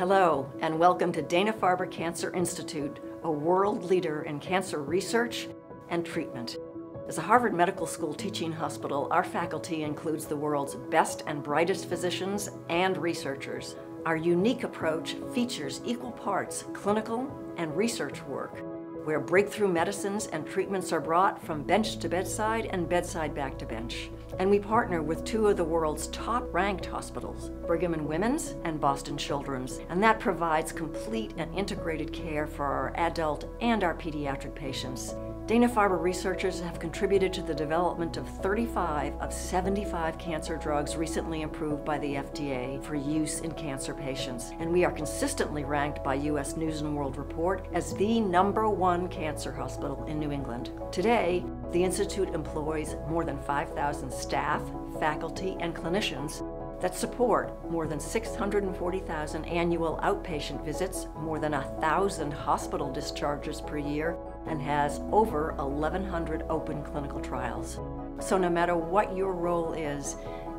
Hello, and welcome to Dana-Farber Cancer Institute, a world leader in cancer research and treatment. As a Harvard Medical School teaching hospital, our faculty includes the world's best and brightest physicians and researchers. Our unique approach features equal parts clinical and research work, where breakthrough medicines and treatments are brought from bench to bedside and bedside back to bench. And we partner with two of the world's top ranked hospitals, Brigham and Women's and Boston Children's, and that provides complete and integrated care for our adult and our pediatric patients. Dana-Farber researchers have contributed to the development of 35 of 75 cancer drugs recently approved by the FDA for use in cancer patients. And we are consistently ranked by U.S. News & World Report as the number one cancer hospital in New England. Today, the Institute employs more than 5,000 staff, faculty, and clinicians that support more than 640,000 annual outpatient visits, more than 1,000 hospital discharges per year, and has over 1,100 open clinical trials. So no matter what your role is,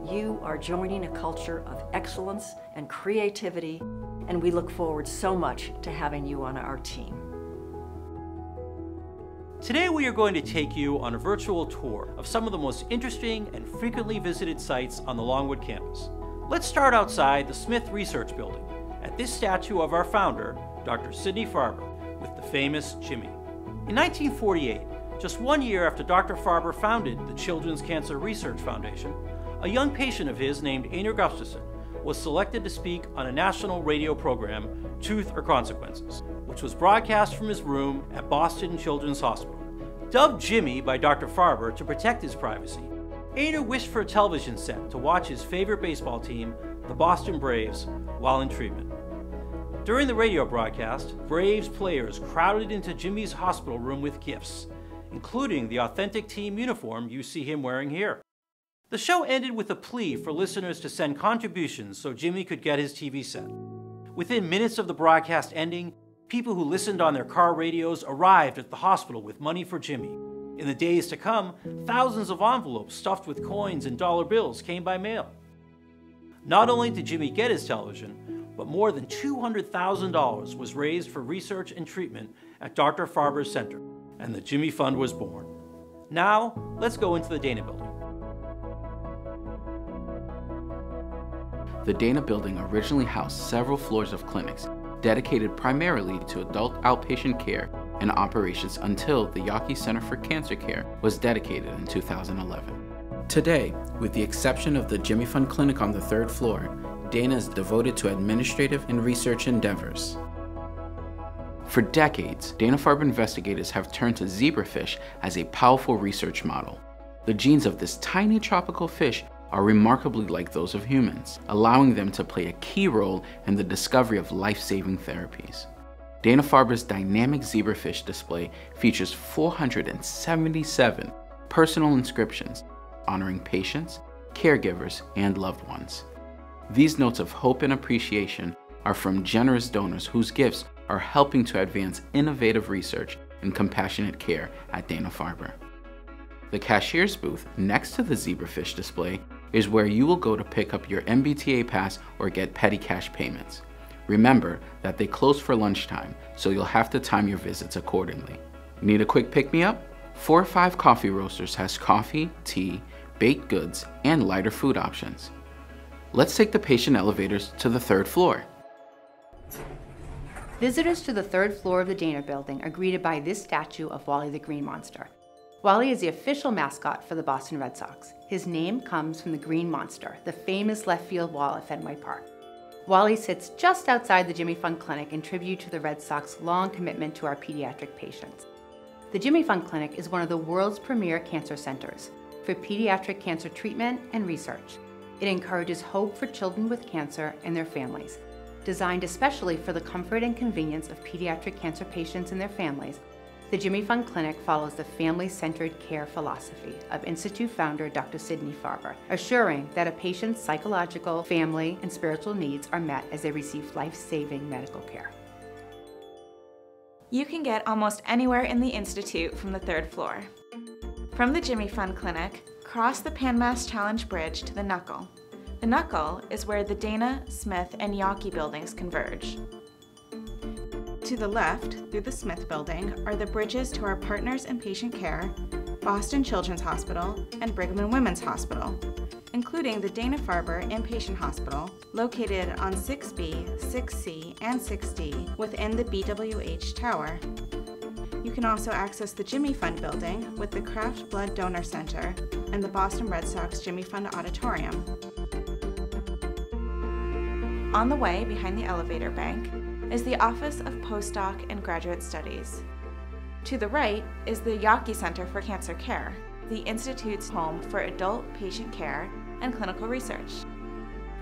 you are joining a culture of excellence and creativity, and we look forward so much to having you on our team. Today we are going to take you on a virtual tour of some of the most interesting and frequently visited sites on the Longwood campus. Let's start outside the Smith Research Building at this statue of our founder, Dr. Sidney Farber, with the famous Jimmy. In 1948, just one year after Dr. Farber founded the Children's Cancer Research Foundation, a young patient of his named Einar Gustafson was selected to speak on a national radio program, Truth or Consequences, which was broadcast from his room at Boston Children's Hospital. Dubbed Jimmy by Dr. Farber to protect his privacy, Einar wished for a television set to watch his favorite baseball team, the Boston Braves, while in treatment. During the radio broadcast, Braves players crowded into Jimmy's hospital room with gifts, including the authentic team uniform you see him wearing here. The show ended with a plea for listeners to send contributions so Jimmy could get his TV set. Within minutes of the broadcast ending, people who listened on their car radios arrived at the hospital with money for Jimmy. In the days to come, thousands of envelopes stuffed with coins and dollar bills came by mail. Not only did Jimmy get his television, but more than $200,000 was raised for research and treatment at Dr. Farber's Center, and the Jimmy Fund was born. Now, let's go into the Dana Building. The Dana Building originally housed several floors of clinics dedicated primarily to adult outpatient care and operations until the Yawkey Center for Cancer Care was dedicated in 2011. Today, with the exception of the Jimmy Fund Clinic on the third floor, Dana is devoted to administrative and research endeavors. For decades, Dana-Farber investigators have turned to zebrafish as a powerful research model. The genes of this tiny tropical fish are remarkably like those of humans, allowing them to play a key role in the discovery of life-saving therapies. Dana-Farber's dynamic zebrafish display features 477 personal inscriptions honoring patients, caregivers, and loved ones. These notes of hope and appreciation are from generous donors whose gifts are helping to advance innovative research and compassionate care at Dana-Farber. The cashier's booth next to the zebrafish display is where you will go to pick up your MBTA pass or get petty cash payments. Remember that they close for lunchtime, so you'll have to time your visits accordingly. Need a quick pick-me-up? 4 or 5 Coffee Roasters has coffee, tea, baked goods, and lighter food options. Let's take the patient elevators to the third floor. Visitors to the third floor of the Dana Building are greeted by this statue of Wally the Green Monster. Wally is the official mascot for the Boston Red Sox. His name comes from the Green Monster, the famous left field wall at Fenway Park. Wally sits just outside the Jimmy Fund Clinic in tribute to the Red Sox long commitment to our pediatric patients. The Jimmy Fund Clinic is one of the world's premier cancer centers for pediatric cancer treatment and research. It encourages hope for children with cancer and their families. Designed especially for the comfort and convenience of pediatric cancer patients and their families, the Jimmy Fund Clinic follows the family-centered care philosophy of Institute founder Dr. Sidney Farber, assuring that a patient's psychological, family, and spiritual needs are met as they receive life-saving medical care. You can get almost anywhere in the Institute from the third floor. From the Jimmy Fund Clinic, cross the Pan Mass Challenge Bridge to the Knuckle. The knuckle is where the Dana, Smith, and Yawkey buildings converge. To the left, through the Smith building, are the bridges to our partners in patient care, Boston Children's Hospital, and Brigham and Women's Hospital, including the Dana-Farber Inpatient Hospital, located on 6B, 6C, and 6D within the BWH Tower. You can also access the Jimmy Fund building with the Kraft Blood Donor Center and the Boston Red Sox Jimmy Fund Auditorium. On the way behind the elevator bank is the Office of Postdoc and Graduate Studies. To the right is the Yawkey Center for Cancer Care, the Institute's home for adult patient care and clinical research.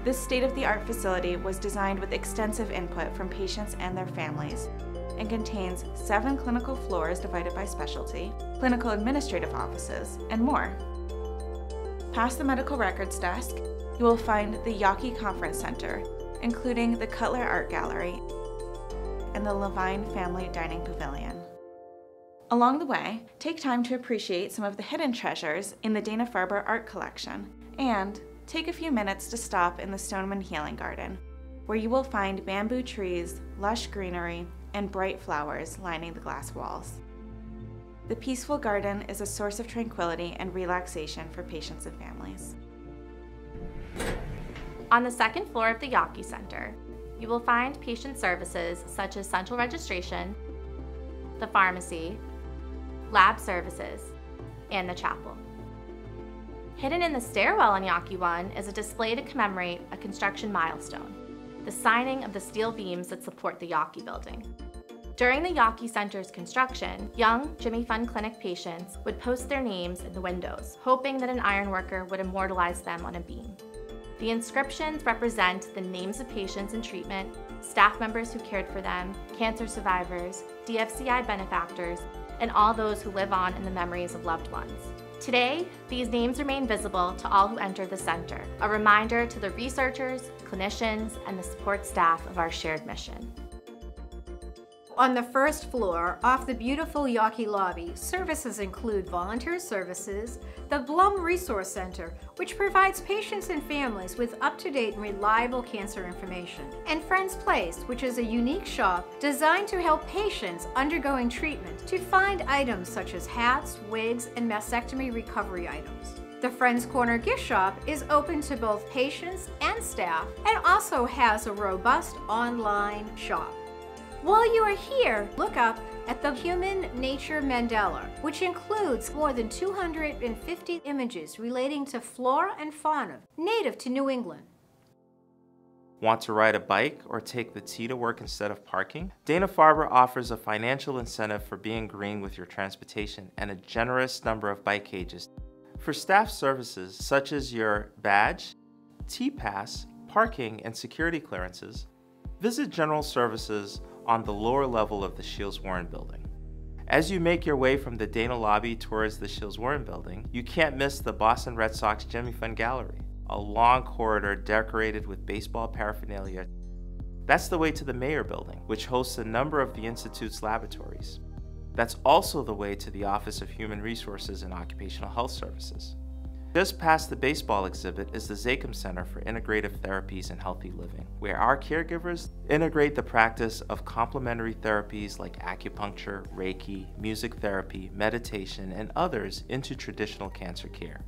This state-of-the-art facility was designed with extensive input from patients and their families and contains seven clinical floors divided by specialty, clinical administrative offices, and more. Past the medical records desk, you will find the Yawkey Conference Center, including the Cutler Art Gallery and the Levine Family Dining Pavilion. Along the way, take time to appreciate some of the hidden treasures in the Dana-Farber art collection, and take a few minutes to stop in the Stoneman Healing Garden, where you will find bamboo trees, lush greenery, and bright flowers lining the glass walls. The peaceful garden is a source of tranquility and relaxation for patients and families. On the second floor of the Yawkey Center, you will find patient services such as central registration, the pharmacy, lab services, and the chapel. Hidden in the stairwell in Yawkey 1 is a display to commemorate a construction milestone, the signing of the steel beams that support the Yawkey building. During the Yawkey Center's construction, young Jimmy Fund Clinic patients would post their names in the windows, hoping that an ironworker would immortalize them on a beam. The inscriptions represent the names of patients in treatment, staff members who cared for them, cancer survivors, DFCI benefactors, and all those who live on in the memories of loved ones. Today, these names remain visible to all who enter the center, a reminder to the researchers, clinicians, and the support staff of our shared mission. On the first floor, off the beautiful Yawkey lobby, services include volunteer services, the Blum Resource Center, which provides patients and families with up-to-date and reliable cancer information, and Friends Place, which is a unique shop designed to help patients undergoing treatment to find items such as hats, wigs, and mastectomy recovery items. The Friends Corner gift shop is open to both patients and staff and also has a robust online shop. While you are here, look up at the Human Nature Mandala, which includes more than 250 images relating to flora and fauna native to New England. Want to ride a bike or take the T to work instead of parking? Dana-Farber offers a financial incentive for being green with your transportation and a generous number of bike cages. For staff services such as your badge, T-Pass, parking, and security clearances, visit General Services on the lower level of the Shields Warren building. As you make your way from the Dana lobby towards the Shields Warren building, you can't miss the Boston Red Sox Jimmy Fund Gallery, a long corridor decorated with baseball paraphernalia. That's the way to the Mayer building, which hosts a number of the Institute's laboratories. That's also the way to the Office of Human Resources and Occupational Health Services. Just past the baseball exhibit is the Zakim Center for Integrative Therapies and Healthy Living, where our caregivers integrate the practice of complementary therapies like acupuncture, Reiki, music therapy, meditation, and others into traditional cancer care.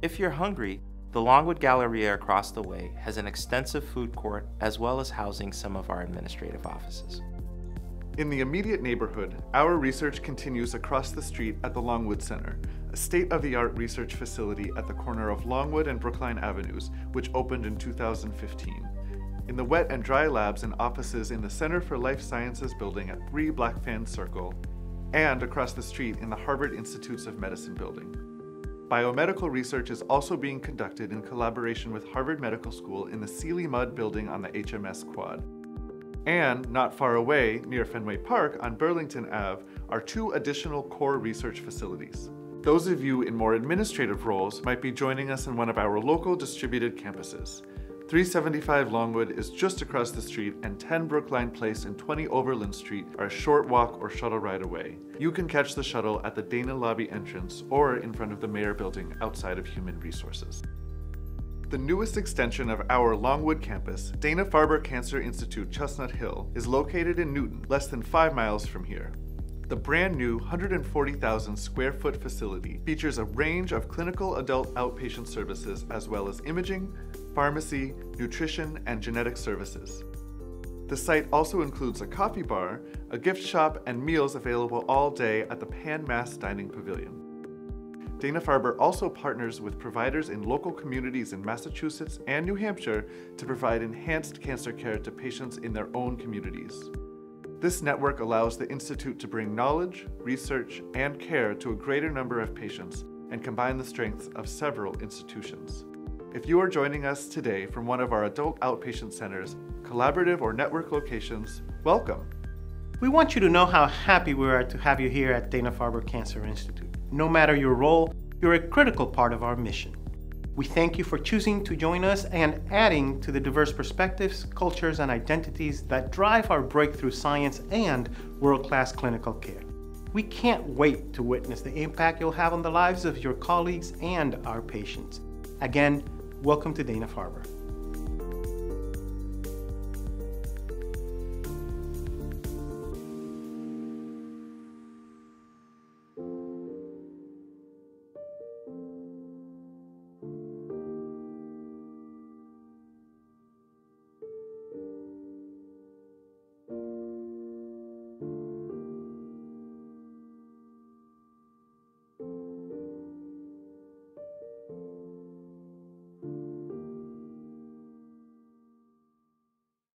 If you're hungry, the Longwood Galleria across the way has an extensive food court as well as housing some of our administrative offices. In the immediate neighborhood, our research continues across the street at the Longwood Center, a state-of-the-art research facility at the corner of Longwood and Brookline Avenues, which opened in 2015. In the wet and dry labs and offices in the Center for Life Sciences building at 3 Blackfan Circle, and across the street in the Harvard Institutes of Medicine building. Biomedical research is also being conducted in collaboration with Harvard Medical School in the Seeley Mudd building on the HMS Quad. And not far away, near Fenway Park on Burlington Ave, are two additional core research facilities. Those of you in more administrative roles might be joining us in one of our local distributed campuses. 375 Longwood is just across the street and 10 Brookline Place and 20 Overland Street are a short walk or shuttle ride away. You can catch the shuttle at the Dana Lobby entrance or in front of the Mayer building outside of Human Resources. The newest extension of our Longwood campus, Dana-Farber Cancer Institute Chestnut Hill, is located in Newton, less than five miles from here. The brand new 140,000 square foot facility features a range of clinical adult outpatient services as well as imaging, pharmacy, nutrition, and genetic services. The site also includes a coffee bar, a gift shop, and meals available all day at the Pan Mass Dining Pavilion. Dana-Farber also partners with providers in local communities in Massachusetts and New Hampshire to provide enhanced cancer care to patients in their own communities. This network allows the Institute to bring knowledge, research, and care to a greater number of patients and combine the strengths of several institutions. If you are joining us today from one of our adult outpatient centers, collaborative or network locations, welcome. We want you to know how happy we are to have you here at Dana-Farber Cancer Institute. No matter your role, you're a critical part of our mission. We thank you for choosing to join us and adding to the diverse perspectives, cultures, and identities that drive our breakthrough science and world-class clinical care. We can't wait to witness the impact you'll have on the lives of your colleagues and our patients. Again, welcome to Dana-Farber.